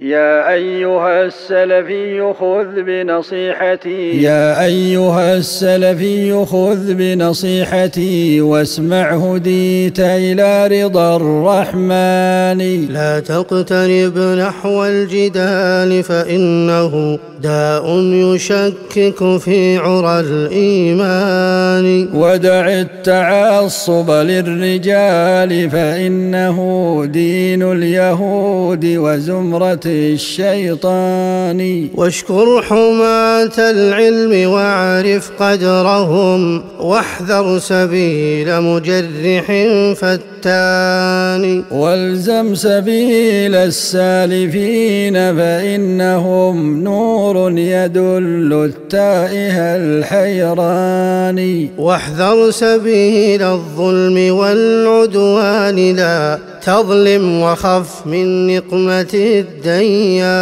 يا أيها السلفي خذ بنصيحتي. يا أيها السلفي خذ بنصيحتي واسمع هديت إلى رضا الرحمن. لا تقترب نحو الجدال فإنه داء يشكك في عرى الإيمان. ودع التعصب للرجال فإنه دين اليهود وزمرة الشيطان. واشكر حماة العلم واعرف قدرهم واحذر سبيل مجرح فتان. والزم سبيل السالفين فإنهم نور يدل التائه الحيران. واحذر سبيل الظلم والعدوان لا تظلم وخف من نقمة الديان.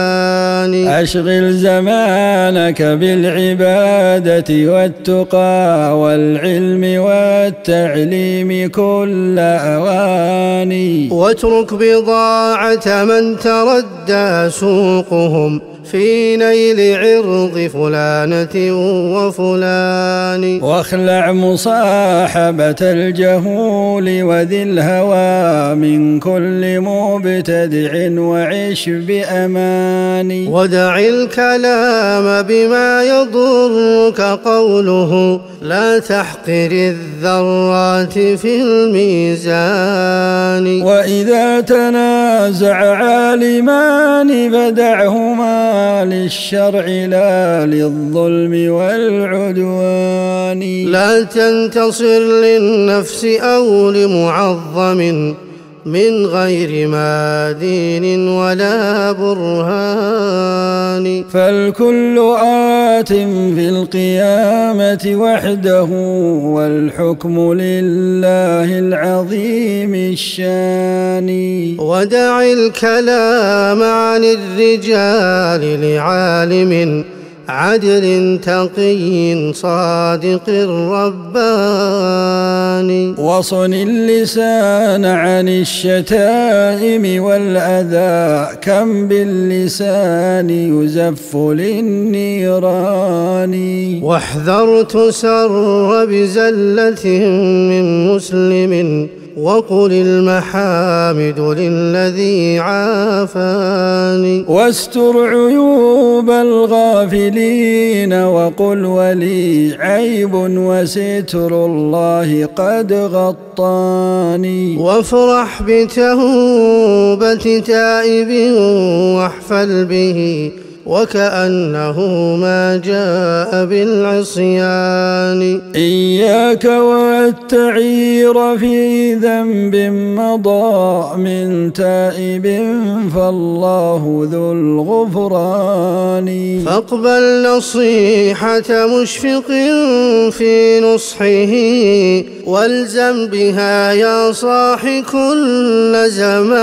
أشغل زمانك بالعبادة والتقى والعلم والتعليم كل أواني. واترك بضاعة من تردى سوقهم. في نيل عرض فلانة وفلان. واخلع مصاحبة الجهول وذي الهوى من كل مبتدع وعش بأمان. ودع الكلام بما يضرك قوله. لا تحقر الذرات في الميزان. وإذا تنازع عالمان فدعهما للشرع لا للظلم والعدوان. لا تنتصر للنفس أو لمعظم. من غير ما دين ولا برهان. فالكل آت في القيامة وحده والحكم لله العظيم الشان. ودع الكلام عن الرجال لعالم عدل تقي صادق رباني وصن اللسان عن الشتائم والأذى كم باللسان يزف للنيران. واحذر تسر بزلة من مسلم وقل المحامد للذي عافاني. واستر عيوب الغافلين وقل ولي عيب وستر الله قد غطاني. وافرح بتوبة تائب واحفل به. وكأنه ما جاء بالعصيان. إياك والتعير في ذنب مضى من تائب فالله ذو الغفران. فاقبل نصيحة مشفق في نصحه والزم بها يا صاح كل زمان.